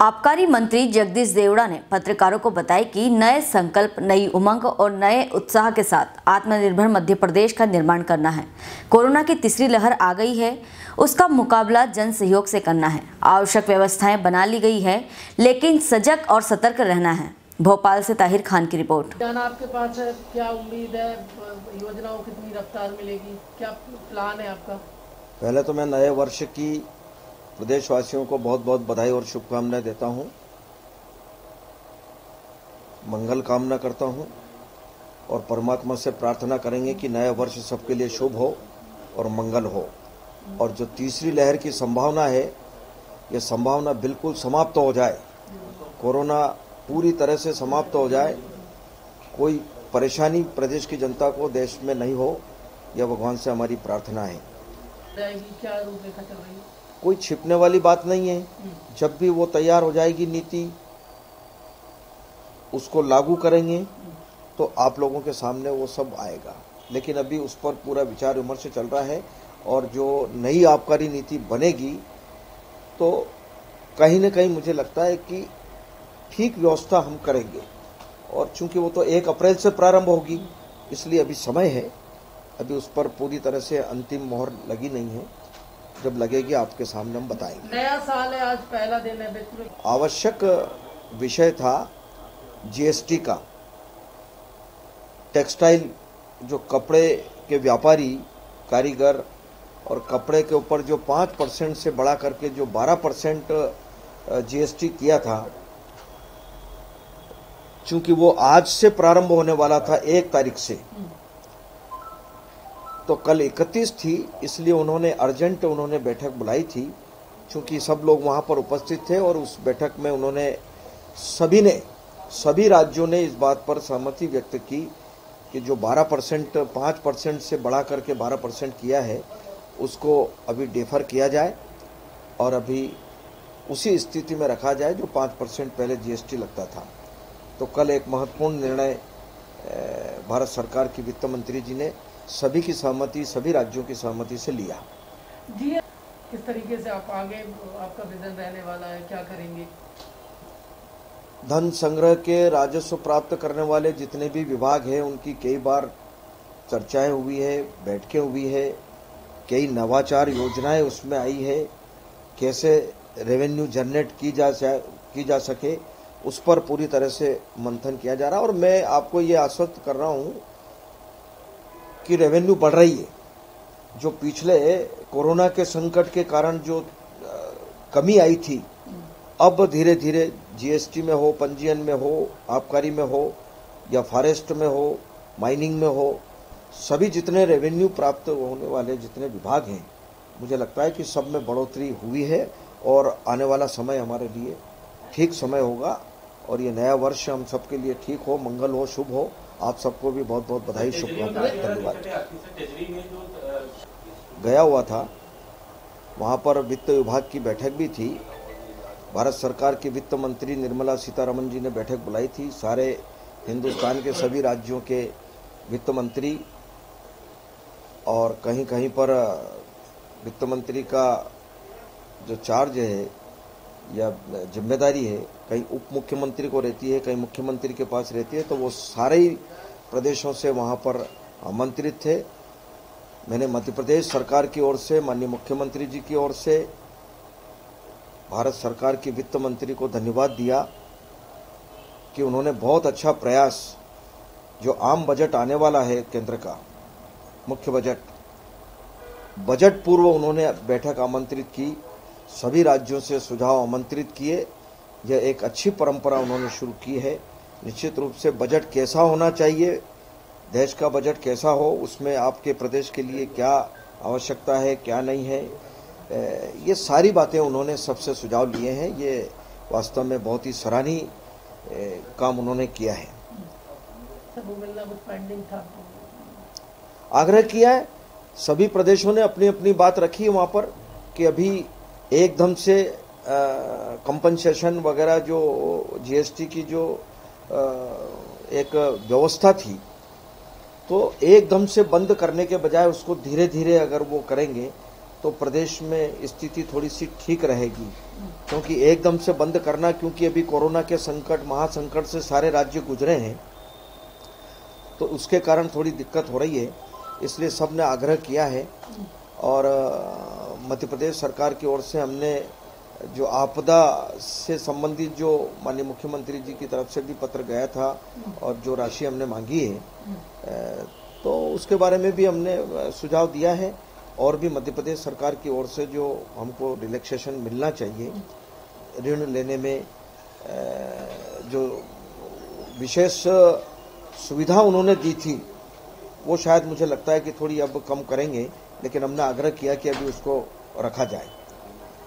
आबकारी मंत्री जगदीश देवड़ा ने पत्रकारों को बताया कि नए संकल्प नई उमंग और नए उत्साह के साथ आत्मनिर्भर मध्य प्रदेश का निर्माण करना है। कोरोना की तीसरी लहर आ गई है। उसका मुकाबला जन सहयोग से करना है। आवश्यक व्यवस्थाएँ बना ली गई है लेकिन सजग और सतर्क रहना है। भोपाल से ताहिर खान की रिपोर्ट। आपके पास है क्या उम्मीद है योजनाओं कितनी रफ्तार मिलेगी? क्या प्लान है आपका? पहले तो मैं नए वर्ष की प्रदेशवासियों को बहुत बहुत बधाई और शुभकामनाएँ देता हूँ। मंगल कामना करता हूँ और परमात्मा से प्रार्थना करेंगे कि नया वर्ष सबके लिए शुभ हो और मंगल हो। और जो तीसरी लहर की संभावना है यह संभावना बिल्कुल समाप्त हो जाए। कोरोना पूरी तरह से समाप्त हो जाए, कोई परेशानी प्रदेश की जनता को देश में नहीं हो, यह भगवान से हमारी प्रार्थना है। क्या चल रही है? कोई छिपने वाली बात नहीं है। जब भी वो तैयार हो जाएगी नीति उसको लागू करेंगे तो आप लोगों के सामने वो सब आएगा। लेकिन अभी उस पर पूरा विचार विमर्श चल रहा है और जो नई आबकारी नीति बनेगी तो कहीं ना कहीं मुझे लगता है कि ठीक व्यवस्था हम करेंगे। और चूँकि वो तो एक अप्रैल से प्रारंभ होगी इसलिए अभी समय है। अभी उस पर पूरी तरह से अंतिम मोहर लगी नहीं है। जब लगेगी आपके सामने हम बताएँगे। नया साल है आज पहला दिन है में आवश्यक विषय था जीएसटी का। टेक्सटाइल जो कपड़े के व्यापारी कारीगर और कपड़े के ऊपर जो पाँच परसेंट से बढ़ा करके जो बारह परसेंट जीएसटी किया था चूँकि वो आज से प्रारंभ होने वाला था एक तारीख से तो कल इकतीस थी, इसलिए उन्होंने अर्जेंट उन्होंने बैठक बुलाई थी क्योंकि सब लोग वहाँ पर उपस्थित थे और उस बैठक में उन्होंने सभी ने, सभी राज्यों ने इस बात पर सहमति व्यक्त की कि जो 12 परसेंट, पाँच परसेंट से बढ़ा करके 12 परसेंट किया है, उसको अभी डेफर किया जाए और अभी उसी स्थिति में रखा जाए जो पाँच परसेंट पहले जीएसटी लगता था। तो कल एक महत्वपूर्ण निर्णय भारत सरकार की वित्त मंत्री जी ने सभी की सहमति सभी राज्यों की सहमति से लिया। जी किस तरीके से आप आगे आपका विजन रहने वाला है क्या करेंगे? धन संग्रह के राजस्व प्राप्त करने वाले जितने भी विभाग हैं उनकी कई बार चर्चाएँ हुई है बैठकें हुई है कई नवाचार योजनाएँ उसमें आई है कैसे रेवेन्यू जनरेट की जा की जा सके उस पर पूरी तरह से मंथन किया जा रहा है। और मैं आपको ये आश्वस्त कर रहा हूँ की रेवेन्यू बढ़ रही है। जो पिछले कोरोना के संकट के कारण जो कमी आई थी, अब धीरे धीरे जीएसटी में हो, पंजीयन में हो, आबकारी में हो, या फॉरेस्ट में हो माइनिंग में हो, सभी जितने रेवेन्यू प्राप्त होने वाले जितने विभाग हैं, मुझे लगता है कि सब में बढ़ोतरी हुई है और आने वाला समय हमारे लिए ठीक समय होगा और ये नया वर्ष हम सबके लिए ठीक हो, मंगल हो, शुभ हो। आप सबको भी बहुत बहुत बधाई शुभकामनाएँ धन्यवाद। गया हुआ था। वहाँ पर वित्त विभाग की बैठक भी थी। भारत सरकार की वित्त मंत्री निर्मला सीतारमन जी ने बैठक बुलाई थी। सारे हिंदुस्तान के सभी राज्यों के वित्त मंत्री और कहीं कहीं पर वित्त मंत्री का जो चार्ज है या ज़िम्मेदारी है कहीं उप मुख्यमंत्री को रहती है, कहीं मुख्यमंत्री के पास रहती है तो वो सारे ही प्रदेशों से वहाँ पर आमंत्रित थे। मैंने मध्य प्रदेश सरकार की ओर से, माननीय मुख्यमंत्री जी की ओर से, भारत सरकार की वित्त मंत्री को धन्यवाद दिया कि उन्होंने बहुत अच्छा प्रयास, जो आम बजट आने वाला है केंद्र का, मुख्य बजट। बजट पूर्व उन्होंने बैठक आमंत्रित की, सभी राज्यों से सुझाव आमंत्रित किए यह एक अच्छी परंपरा उन्होंने शुरू की है। निश्चित रूप से बजट कैसा होना चाहिए? देश का बजट कैसा हो? उसमें आपके प्रदेश के लिए क्या आवश्यकता है क्या नहीं है? ये सारी बातें उन्होंने सबसे सुझाव लिए हैं। ये वास्तव में बहुत ही सराहनीय काम उन्होंने किया है। आग्रह किया है सभी प्रदेशों ने अपनी अपनी बात रखी वहाँ पर कि अभी एकदम से कंपनसेशन वगैरह जो जीएसटी की जो आ, एक व्यवस्था थी तो एकदम से बंद करने के बजाय उसको धीरे धीरे अगर वो करेंगे तो प्रदेश में स्थिति थोड़ी सी ठीक रहेगी। क्योंकि एकदम से बंद करना क्योंकि अभी कोरोना के संकट महासंकट से सारे राज्य गुजरे हैं तो उसके कारण थोड़ी दिक्कत हो रही है। इसलिए सबने आग्रह किया है और मध्य प्रदेश सरकार की ओर से हमने जो आपदा से संबंधित जो माननीय मुख्यमंत्री जी की तरफ़ से भी पत्र गया था और जो राशि हमने मांगी है तो उसके बारे में भी हमने सुझाव दिया है और भी मध्य प्रदेश सरकार की ओर से जो हमको रिलैक्सेशन मिलना चाहिए, ऋण लेने में जो विशेष सुविधा उन्होंने दी थी, वो शायद मुझे लगता है कि थोड़ी अब कम करेंगे, लेकिन हमने आग्रह किया कि अभी उसको रखा जाए।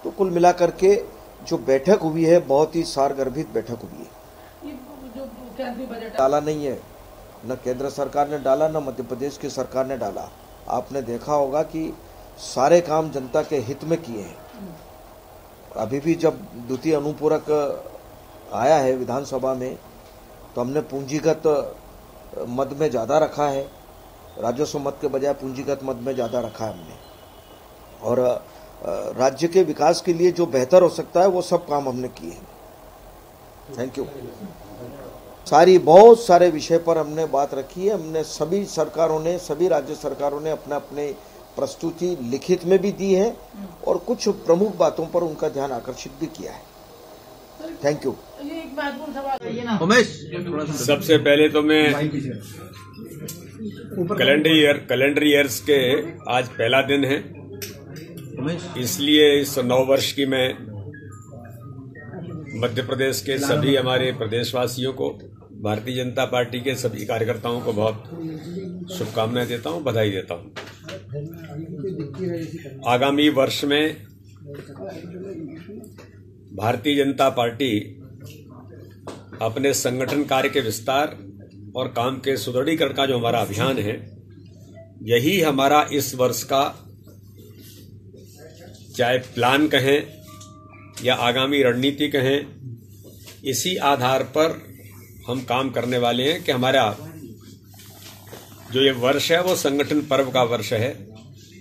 तो कुल मिलाकर के जो बैठक हुई है बहुत ही सारगर्भित बैठक हुई है। डाला नहीं है। न केंद्र सरकार ने डाला न मध्य प्रदेश की सरकार ने डाला। आपने देखा होगा कि सारे काम जनता के हित में किए हैं। अभी भी जब द्वितीय अनुपूरक आया है विधानसभा में तो हमने पूंजीगत मद में ज़्यादा रखा है। राजस्व मत के बजाय पूंजीगत मद में ज़्यादा रखा है हमने। और राज्य के विकास के लिए जो बेहतर हो सकता है वो सब काम हमने किए हैं। थैंक यू सारी बहुत सारे विषय पर हमने बात रखी है। हमने सभी सरकारों ने सभी राज्य सरकारों ने अपने अपने प्रस्तुति लिखित में भी दी है और कुछ प्रमुख बातों पर उनका ध्यान आकर्षित भी किया है। Thank you Umesh. सबसे पहले तो मैं कैलेंडर ईयर कैलेंडर ईयर्स के आज पहला दिन है। इसलिए इस नौ वर्ष की मैं मध्य प्रदेश के सभी हमारे प्रदेशवासियों को, भारतीय जनता पार्टी के सभी कार्यकर्ताओं को बहुत शुभकामनाएँ देता हूँ, बधाई देता हूँ। आगामी वर्ष में भारतीय जनता पार्टी अपने संगठन कार्य के विस्तार और काम के सुदृढ़ीकरण का जो हमारा अभियान है, यही हमारा इस वर्ष का चाहे प्लान कहें या आगामी रणनीति कहें, इसी आधार पर हम काम करने वाले हैं कि हमारा जो ये वर्ष है, वो संगठन पर्व का वर्ष है।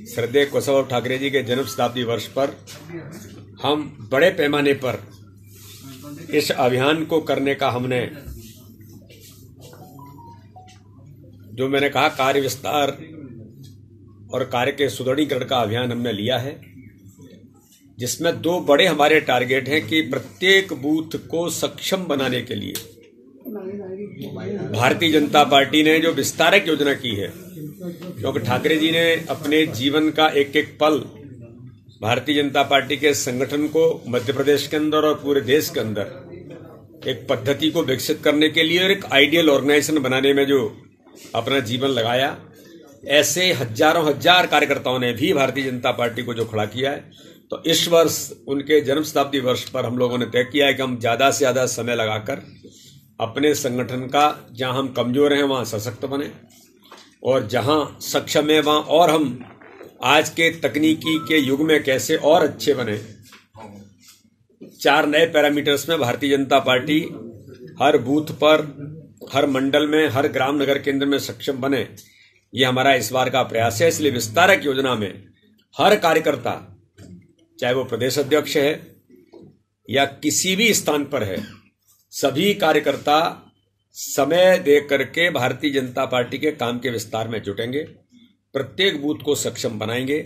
श्रद्धेय कुशव ठाकरे जी के जन्म शताब्दी वर्ष पर हम बड़े पैमाने पर इस अभियान को करने का हमने जो मैंने कहा, कार्य विस्तार और कार्य के सुदृढ़ीकरण का अभियान हमने लिया है। जिसमें दो बड़े हमारे टारगेट हैं कि प्रत्येक बूथ को सक्षम बनाने के लिए। भारतीय जनता पार्टी ने जो विस्तारक योजना की है क्योंकि ठाकरे जी ने अपने जीवन का एक एक पल भारतीय जनता पार्टी के संगठन को, मध्य प्रदेश के अंदर और पूरे देश के अंदर एक पद्धति को विकसित करने के लिए और एक आइडियल ऑर्गेनाइजेशन बनाने में जो अपना जीवन लगाया। ऐसे हज़ारों हज़ार कार्यकर्ताओं ने भी भारतीय जनता पार्टी को जो खड़ा किया है तो इस वर्ष उनके जन्म शताब्दी वर्ष पर हम लोगों ने तय किया है कि हम ज़्यादा से ज़्यादा समय लगाकर अपने संगठन का, जहाँ हम कमज़ोर हैं, वहाँ सशक्त बने। और जहाँ सक्षम है, वहाँ और हम आज के तकनीकी के युग में कैसे और अच्छे बने। चार नए पैरामीटर्स में भारतीय जनता पार्टी हर बूथ पर, हर मंडल में, हर ग्राम नगर केंद्र में सक्षम बने। ये हमारा इस बार का प्रयास है। इसलिए विस्तारक योजना में हर कार्यकर्ता चाहे वो प्रदेश अध्यक्ष है या किसी भी स्थान पर है, सभी कार्यकर्ता समय दे करके भारतीय जनता पार्टी के काम के विस्तार में जुटेंगे, प्रत्येक बूथ को सक्षम बनाएँगे,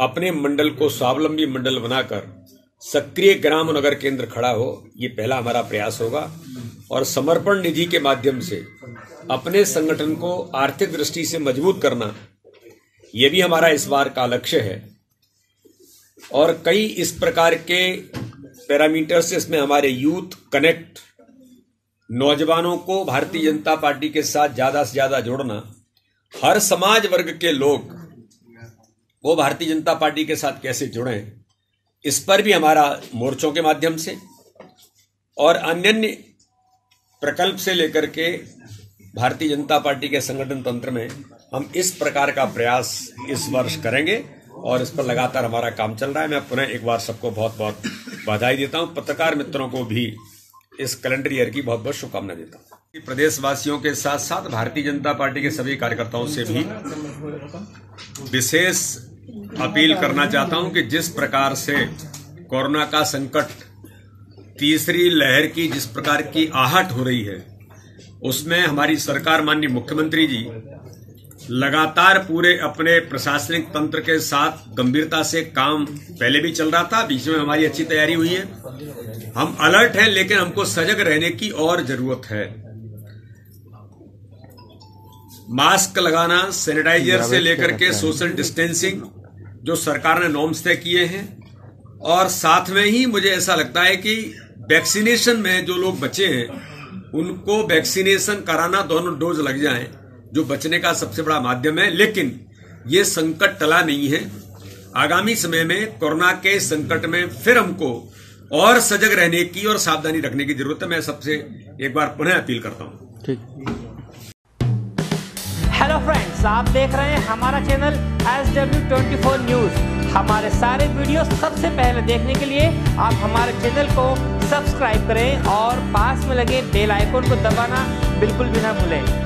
अपने मंडल को स्वावलंबी मंडल बनाकर सक्रिय ग्राम नगर केंद्र खड़ा हो, ये पहला हमारा प्रयास होगा। और समर्पण निधि के माध्यम से अपने संगठन को आर्थिक दृष्टि से मज़बूत करना यह भी हमारा इस बार का लक्ष्य है। और कई इस प्रकार के पैरामीटर्स इसमें हमारे यूथ कनेक्ट नौजवानों को भारतीय जनता पार्टी के साथ ज़्यादा से ज़्यादा जोड़ना। हर समाज वर्ग के लोग वो भारतीय जनता पार्टी के साथ कैसे जुड़े, इस पर भी हमारा मोर्चों के माध्यम से और अन्य प्रकल्प से लेकर के भारतीय जनता पार्टी के संगठन तंत्र में हम इस प्रकार का प्रयास इस वर्ष करेंगे। और इस पर लगातार हमारा काम चल रहा है। मैं पुनः एक बार सबको बहुत बहुत बधाई देता हूँ। पत्रकार मित्रों को भी इस कैलेंडर ईयर की बहुत बहुत शुभकामना देता हूँ। प्रदेशवासियों के साथ साथ भारतीय जनता पार्टी के सभी कार्यकर्ताओं से भी विशेष अपील करना चाहता हूँ कि जिस प्रकार से कोरोना का संकट तीसरी लहर की, जिस प्रकार की आहट हो रही है, उसमें हमारी सरकार माननीय मुख्यमंत्री जी लगातार पूरे अपने प्रशासनिक तंत्र के साथ गंभीरता से काम पहले भी चल रहा था बीच में हमारी अच्छी तैयारी हुई है। हम अलर्ट हैं लेकिन हमको सजग रहने की और ज़रूरत है। मास्क लगाना सैनिटाइजर से लेकर के सोशल डिस्टेंसिंग जो सरकार ने नॉर्म्स तय किए हैं। और साथ में ही मुझे ऐसा लगता है कि वैक्सीनेशन में जो लोग बचे हैं उनको वैक्सीनेशन कराना दोनों डोज लग जाएँ। जो बचने का सबसे बड़ा माध्यम है लेकिन ये संकट टला नहीं है। आगामी समय में कोरोना के संकट में फिर हमको और सजग रहने की और सावधानी रखने की ज़रूरत है। मैं सबसे एक बार पुनः अपील करता हूँ। ठीक। हेलो फ्रेंड्स आप देख रहे हैं हमारा channel S W twenty four news हमारे सारे वीडियो सबसे पहले देखने के लिए आप हमारे चैनल को सब्सक्राइब करें और पास में लगे बेल आइकन को दबाना बिल्कुल भी ना भूलें।